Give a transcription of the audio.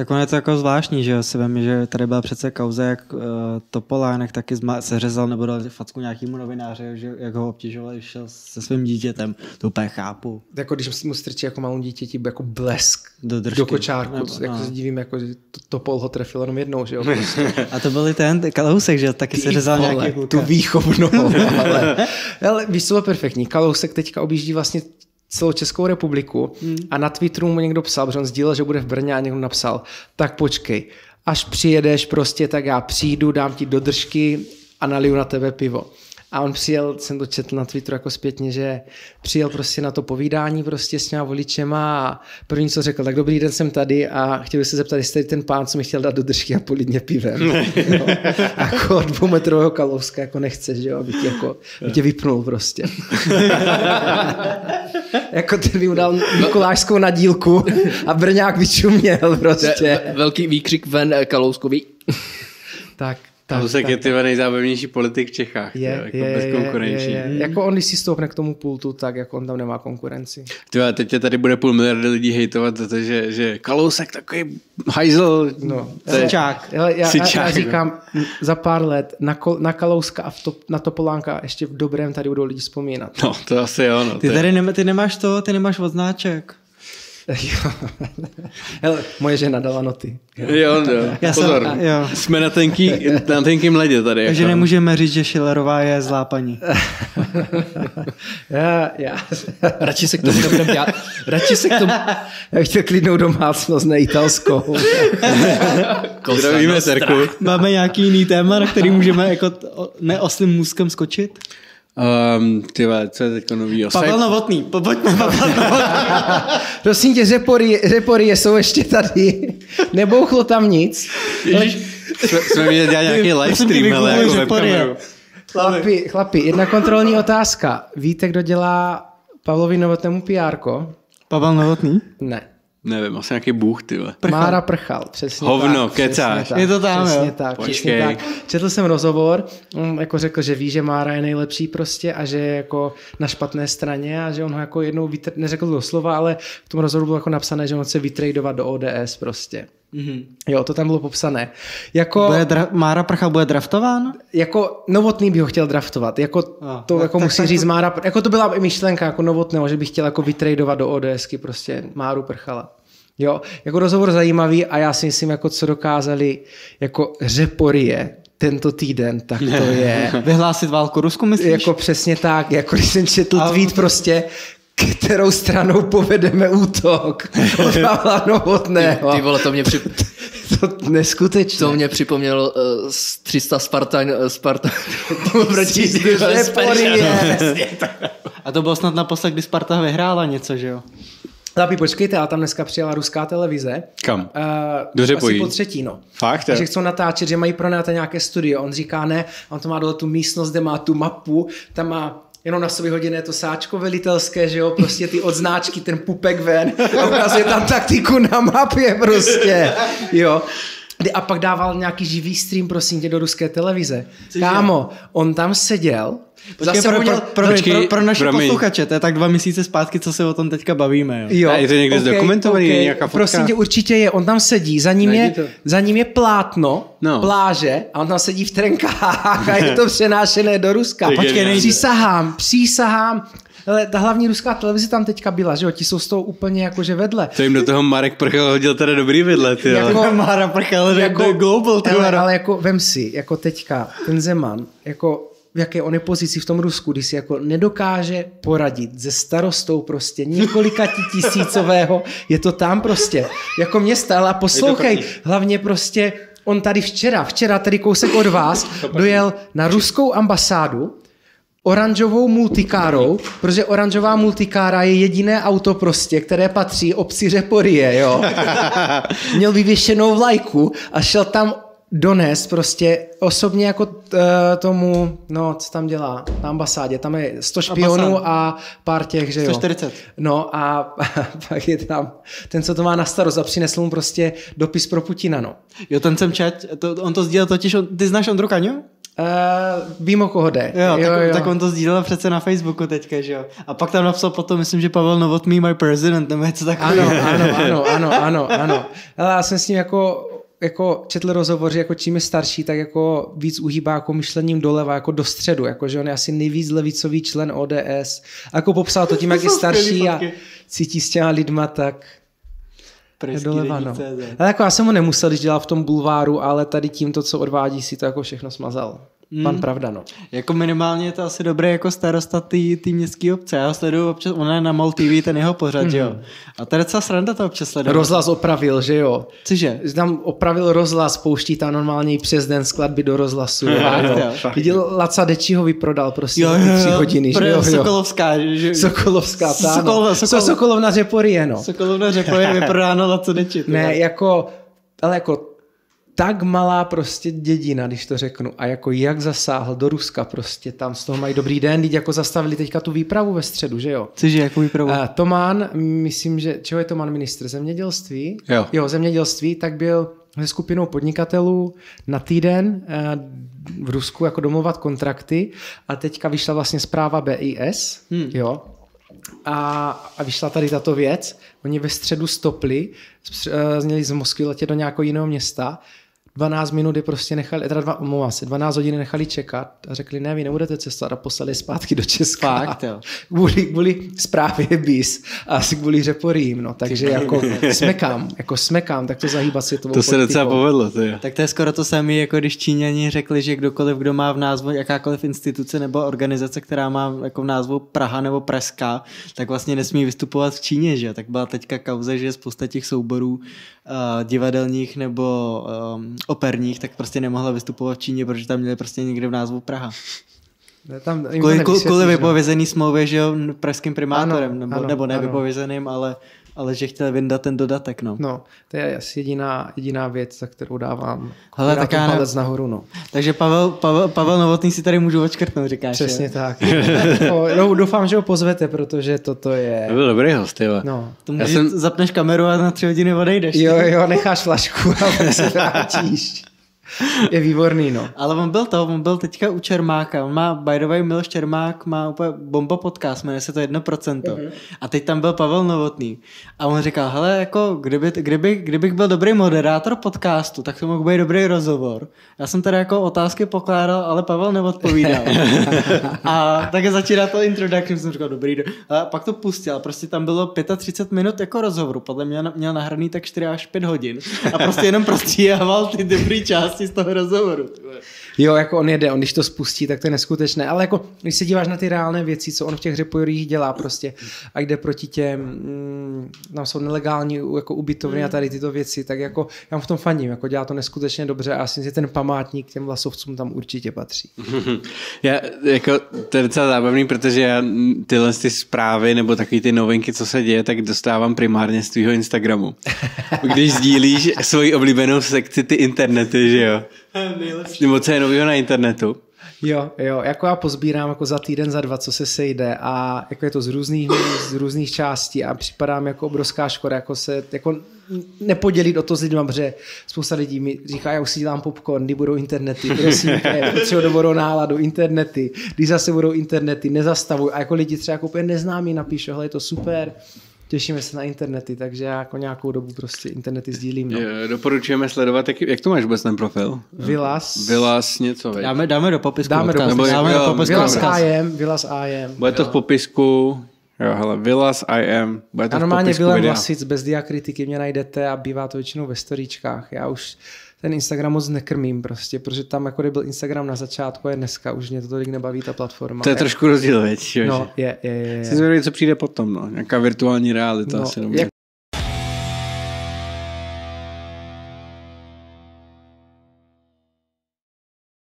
Tak ono je to jako zvláštní, že jo, si vím, že tady byla přece kauza, jak uh, Topolánek taky zma- se řezal nebo dal facku nějakýmu novináři, že, jak ho obtěžoval, když šel se svým dítětem. To úplně chápu. Jako když mu strčí jako malou dítěti jako blesk Do držky. do kočárku, Nebo- jako no. se divím, jako, že to, Topol ho trefil jenom jednou, že jo. Prostě. A to byl i ten Kalousek, že taky se Ty řezal vole, nějaký tu kluka. výchovnou, ale, ale víš, co bylo perfektní? Kalousek teďka objíždí vlastně celou Českou republiku Hmm. a na Twitteru mu někdo psal, protože on sdílel, že bude v Brně a někdo napsal, tak počkej, až přijedeš prostě, tak já přijdu, dám ti do držky a naliju na tebe pivo. A on přijel, jsem to četl na Twitteru jako zpětně, že přijel prostě na to povídání prostě s těma voličema a první co řekl, tak dobrý den jsem tady a chtěl bych se zeptat, jestli ten pán, co mi chtěl dát do držky a polít mě pivem. no. Jako od dvoumetrového kalouska jako nechceš, že jo, aby tě, jako, aby tě vypnul prostě. jako ten by mu dal Mikulášskou nadílku a Brňák vyčuměl prostě. Velký výkřik ven eh, Kalouskovi. Tak, Tak, tak, Husek tak, je ty nejzábavnější politik v Čechách. je, jo, jako je, je, je, bezkonkurenční. je, je. Jako on, když si stoupne k tomu pultu, tak jako on tam nemá konkurenci. Tyhle, teď tě tady bude půl miliardy lidí hejtovat za to, že, že Kalousek takový hajzl. No, to je, Sičák. Hele, já, já, Sičák, já no. říkám, m, za pár let na, kol, na Kalouska a v to, na Topolánka ještě v dobrém tady budou lidi vzpomínat. no, to asi jo. No, Ty tady nemá, ty nemáš to, ty nemáš odznáček. Jo. Hele, moje žena dala noty. Jo, jo. Já jsem- Pozor, jo. jsme na, tenký, na tenkým ledě tady. Takže jako. nemůžeme říct, že Schillerová je zlá paní. Já, já, Radši se k tomu nebudeme dělat. Radši se k tomu... já bych chtěl klidnou domácnost, ne italskou. Zdravíme, Terku. Máme nějaký jiný téma, na který můžeme jako neoslým můzkem skočit? Um, ty vole, co je teďko nový? Pavel Novotný, po- pojďme Pavel Novotný. Prosím tě, řepory, řepory jsou ještě tady. Nebouchlo tam nic. Ježiš, jsme, jsme měli dělat nějaký live stream, ale jako webkameru. Chlapi, chlapi, jedna kontrolní otázka. Víte, kdo dělá Pavlovi Novotnému pr Pavel Novotný? Ne. Nevím, asi nějaký bůh, ty vole. Prchal. Mára Prchal, přesně Hovno, tak. kecáš. přesně tak, Je to tam, přesně jo. tak, Počkej. přesně tak. Četl jsem rozhovor, on jako řekl, že ví, že Mára je nejlepší prostě a že je jako na špatné straně a že on ho jako jednou vytr... neřekl to doslova, ale v tom rozhovoru bylo jako napsané, že on chce vytradovat do ODS prostě. Mm-hmm. Jo, to tam bylo popsané. Jako, Bude dra- Mára Prchal bude draftován? jako Novotný by ho chtěl draftovat. Jako A, to tak- jako tak- musí tak- říct Mára, jako to byla i myšlenka jako Novotného, že by chtěl jako vytradovat do ODSky prostě Máru Prchala. Jo, jako rozhovor zajímavý a já si myslím, jako co dokázali jako řeporie tento týden, tak to je Vyhlásit válku Rusku, myslíš? jako přesně tak, jako když jsem četl tweet prostě, kterou stranou povedeme útok od Pavla Novotného. Ty vole, to mě, při, To neskutečné. to mě připomnělo uh, z 300 Spartan, uh, Spartan proti Řeporie. A to bylo snad naposled, kdy Sparta vyhrála něco, že jo? Chlapi, počkejte, ale tam dneska přijela ruská televize. Kam? Uh, Do asi po třetí, no. Fakt, A jo? že chcou natáčet, že mají pronajaté nějaké studio. On říká ne, on to má dole tu místnost, kde má tu mapu, tam má jenom na sobě hodiné to sáčko velitelské, že jo, prostě ty odznáčky, ten pupek ven a ukazuje tam taktiku na mapě prostě, jo. A pak dával nějaký živý stream, prosím tě, do ruské televize. Kámo, on tam seděl, Počkej, zase pro, měl- pro, pro, Počkej, pro, pro naše promiň. posluchače, to je tak dva měsíce zpátky, co se o tom teďka bavíme. Jo. Jo. A je to někde zdokumentovaný, nějaká fotka? Prosím tě, určitě je. On tam sedí, za ním, je, to. za ním je plátno, No. pláže a on tam sedí v trenkách a je to přenášené do Ruska. Je Počkej, geniální. přísahám, přísahám. Ale ta hlavní ruská televize tam teďka byla, že jo, ti jsou z toho úplně jakože vedle. To jim do toho Marek Prchal hodil teda dobrý vidle, ty Jako- jako... Mára Prchal, Jako- jako, global, ty ale, ale jako vem si, jako teďka, ten Zeman, jako v jaké on je pozici v tom Rusku, když si jako nedokáže poradit se starostou prostě několika ti- tisícového, je to tam prostě. Jako mě stále a poslouchej, hlavně prostě on tady včera, včera tady kousek od vás, dojel na ruskou ambasádu, oranžovou multikárou, protože oranžová multikára je jediné auto prostě, které patří obci Řeporie, jo. Měl vyvěšenou vlajku a šel tam donést prostě osobně jako uh, tomu, no, co tam dělá na ambasádě, tam je 100 špionů Ambasád. a pár těch, že jo. 140. No a pak je tam ten, co to má na starost a přinesl mu prostě dopis pro Putina, no. Jo, ten jsem čet, to, on to sdílel totiž, on, ty znáš Ondru Kaňu? Uh, vím, o koho jde. Jo, jo, tak, jo, tak on to sdílel přece na Facebooku teďka, že jo. A pak tam napsal potom, myslím, že Pavel Novotný, my president, nebo něco takového. Ano, ano, ano, ano, ano, ano. Ale já jsem s ním jako jako četl rozhovor, že jako čím je starší, tak jako víc uhýbá jako myšlením doleva, jako do středu, jako že on je asi nejvíc levicový člen ODS. A jako popsal to tím, jak je starší a cítí s těma lidma, tak doleva, no. Ale jako já jsem ho nemusel, když dělal v tom bulváru, ale tady tím to, co odvádí, si to jako všechno smazal. Mm. Pan Pravda, no. Jako minimálně je to asi dobré jako starosta ty městské obce. Já ho sleduju občas, ona je na MOL TV, ten jeho pořad, mm. jo. A to je docela sranda to občas sledovat. Rozhlas opravil, že jo. Cože? Tam opravil rozhlas, pouští tam normálně přes den skladby do rozhlasu. jo, jo. Viděl, Laca Deči ho vyprodal prostě jo, jo, jo. tři hodiny, že jo. Sokolovská. Že... Sokolovská, tá, Sokolov, Sokol... Sokolovna Řeporie, no. Sokolovna Řeporie vyprodáno Laco Deči. Ne, jako, ale jako tak malá prostě dědina, když to řeknu, a jako jak zasáhl do Ruska prostě, tam z toho mají dobrý den, teď jako zastavili teďka tu výpravu ve středu, že jo? Cože, jakou výpravu? Uh, Tomán, myslím, že, čeho je Tomán ministr? Zemědělství? Jo. Jo, zemědělství, tak byl se skupinou podnikatelů na týden uh, v Rusku jako domluvat kontrakty a teďka vyšla vlastně zpráva BIS, hmm. jo, a, a vyšla tady tato věc. Oni ve středu stopli, zněli z Moskvy letět do nějakého jiného města 12 minut je prostě nechali, teda dva, se, 12 hodin nechali čekat a řekli, ne, vy nebudete cestovat a poslali zpátky do Česka. Fakt, jo. Kvůli, kvůli zprávě BIS a asi kvůli řeporím, no, takže jako smekám, jako smekám, tak to zahýbat světovou To se docela povedlo, to je. Tak to je skoro to samé, jako když Číňani řekli, že kdokoliv, kdo má v názvu jakákoliv instituce nebo organizace, která má jako v názvu Praha nebo Praska, tak vlastně nesmí vystupovat v Číně, že Tak byla teďka kauze, že spousta těch souborů uh, divadelních nebo um, operních, tak prostě nemohla vystupovat v Číně, protože tam měli prostě někde v názvu Praha. Tam kvůli, kvůli vypovězený smlouvě, že jo, pražským primátorem, ano, nebo, ano, nebo nevypovězeným, ale ale že chtěl vyndat ten dodatek, no. No, to je asi jediná, jediná věc, za kterou dávám Hele, tak já palec ne... nahoru, no. Takže Pavel, Pavel, Pavel Novotný si tady můžu odškrtnout, říkáš. Přesně je? tak. no, doufám, že ho pozvete, protože toto je... To byl dobrý host, jo. No. To může, jsem... zapneš kameru a na tři hodiny odejdeš. Jo, jo, necháš flašku a se vrátíš. je výborný, no. Ale on byl to, on byl teďka u Čermáka, on má, by the way, Miloš Čermák má úplně bomba podcast, jmenuje se to 1%. Uh-huh. A teď tam byl Pavel Novotný. A on říkal, hele, jako, kdyby, kdyby, kdybych byl dobrý moderátor podcastu, tak to mohl být dobrý rozhovor. Já jsem teda jako otázky pokládal, ale Pavel neodpovídal. a tak začíná to introduction, jsem říkal, dobrý. A pak to pustil, prostě tam bylo 35 minut jako rozhovoru, podle mě měl nahraný tak 4 až 5 hodin. A prostě jenom prostříhával ty dobrý části části z toho rozhovoru. Jo, jako on jede, on když to spustí, tak to je neskutečné. Ale jako, když se díváš na ty reálné věci, co on v těch řepojorích dělá prostě a jde proti těm, mm, tam jsou nelegální jako ubytovny a tady tyto věci, tak jako já v tom faním, jako dělá to neskutečně dobře a asi ten památník těm vlasovcům tam určitě patří. Já, jako, to je docela zábavný, protože já tyhle ty zprávy nebo takové ty novinky, co se děje, tak dostávám primárně z tvýho Instagramu. Když sdílíš svoji oblíbenou sekci ty internety, že jo? Nejlepší. Nebo co je nového na internetu. Jo, jo, jako já pozbírám jako za týden, za dva, co se sejde a jako je to z různých z různých částí a připadám jako obrovská škoda, jako se, jako nepodělit o to s lidmi, protože spousta lidí mi říká, já už si dělám popcorn, kdy budou internety, prosím, potřebuji dobrou náladu, internety, když zase budou internety, nezastavuj a jako lidi třeba jako úplně neznámí napíšou, hele, je to super, těšíme se na internety, takže já jako nějakou dobu prostě internety sdílím. No. Doporučujeme sledovat, jak, jak to máš vůbec ten profil? Vilas. Vilas něco, veď. Dáme, dáme do popisku. Dáme do popisku. Dáme do popisku. Vilas IM, Vilas IM. Bude to v popisku, Jo, hele, Vilas IM. Bude to a normálně Vilem Vlasic bez diakritiky mě najdete a bývá to většinou ve storíčkách. Já už ten Instagram moc nekrmím prostě, protože tam jako byl Instagram na začátku je dneska, už mě to tolik nebaví ta platforma. To je trošku rozdíl, věc, No, je, je, je. je. Zvědavý, co přijde potom, no. Nějaká virtuální realita. No, asi jak,